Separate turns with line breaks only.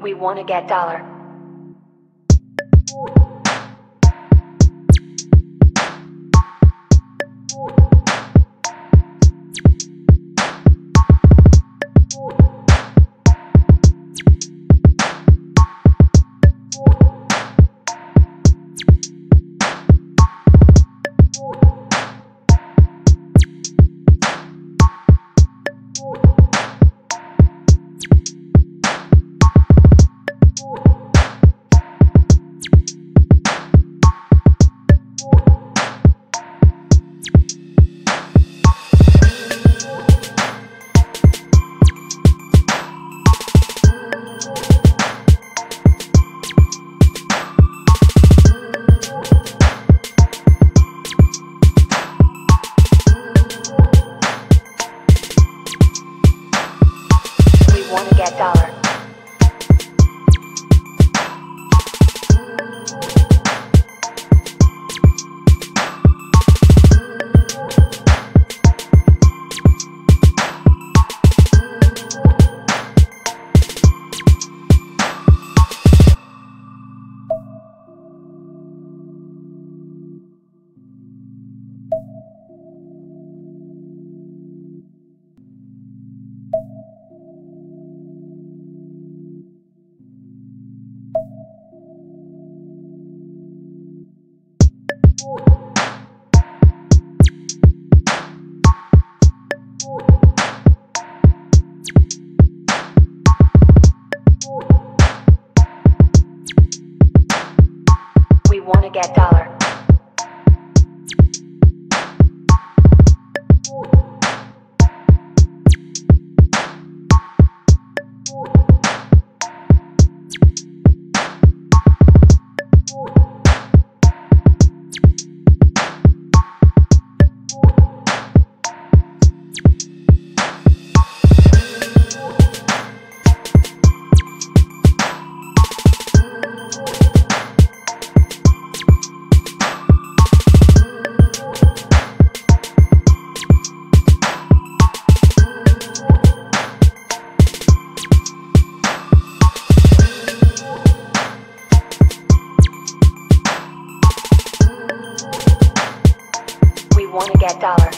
We wanna get dollar. Wanna get dollar. wanna get dollar.